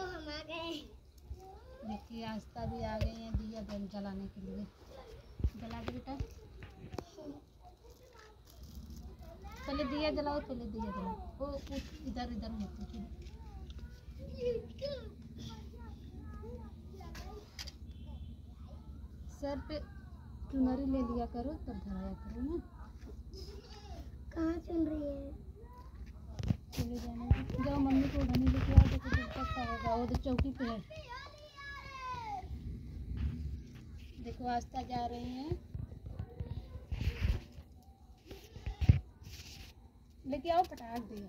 हम आ गए देखिए, आस्था भी आ गई है दिया जल जलाने के लिए। जला दे बेटा। चले दिया जलाओ चले दिया जलाओ। ओ उ- इधर इधर मत चलो सर पे चुनरी ले लिया करो, तब धराया करो ना कहाँ सुन रही है चले जाने दो। जाओ मम्मी को उड़ाने लेके आओ देखो जब वो तो चौकी पे है। देखो, आस्था जा रही हैं। लेके आओ, पटाख दिया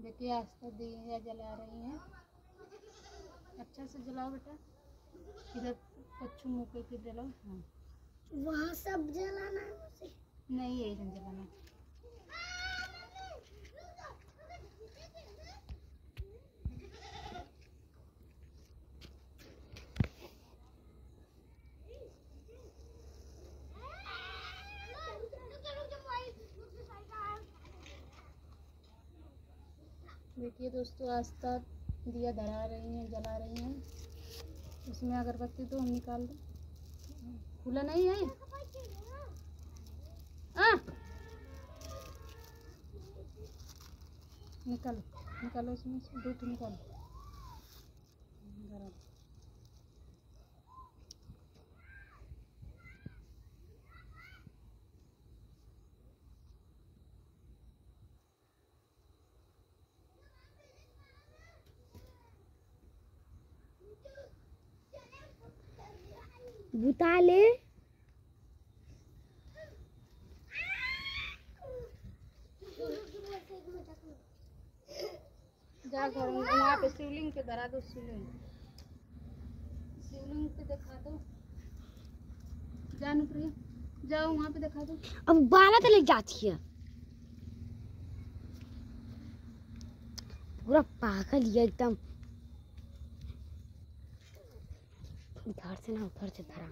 देखिए, आस्था दिया जला रही हैं। अच्छा से जलाओ बेटा। इधर पच्छू मुँह पे जलाओ। हाँ। वहाँ सब जलाना है उसे नहीं यही जन जलाना देखिए दोस्तों आस्था दिया धरा रही हैं, जला रही हैं। उसमें अगरबत्ती तो हम निकाल दें। खुला नहीं है आ! निकालो निकालो इसमें दूध निकालो बुता ले जा घर में वहाँ पे शिवलिंग पे धरा दो शिवलिंग। शिवलिंग पे दिखा दो। जा नुप्रिया जाओ वहाँ पे दिखा दो। अब बारह तक लग जाती है। पूरा पागल ये एकदम। इधर से ना उधर से धरा।